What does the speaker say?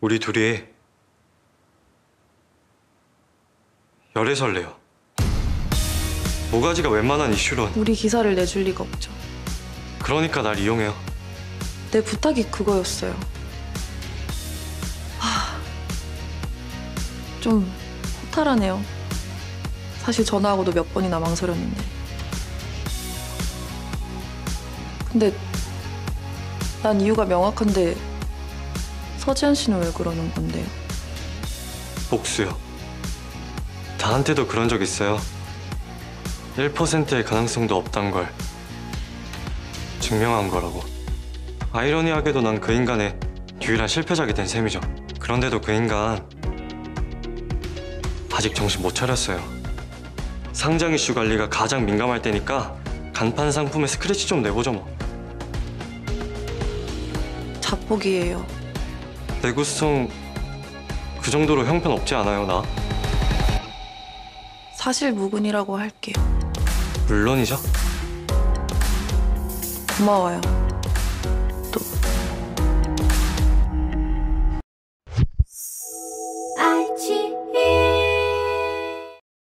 우리 둘이 열애 설레요. 모가지가 웬만한 이슈론 우리 기사를 내줄 리가 없죠. 그러니까 날 이용해요. 내 부탁이 그거였어요. 하... 좀 허탈하네요. 사실 전화하고도 몇 번이나 망설였는데. 근데 난 이유가 명확한데 서지한 씨는 왜 그러는 건데요? 복수요. 나한테도 그런 적 있어요. 1%의 가능성도 없단 걸 증명한 거라고. 아이러니하게도 난 그 인간의 유일한 실패작이 된 셈이죠. 그런데도 그 인간 아직 정신 못 차렸어요. 상장 이슈 관리가 가장 민감할 때니까 간판 상품에 스크래치 좀 내보죠 뭐. 자폭이에요. 내 구성 그 정도로 형편없지 않아요 나? 사실 무근이라고 할게요. 물론이죠. 고마워요.